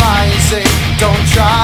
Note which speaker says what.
Speaker 1: rising. Don't try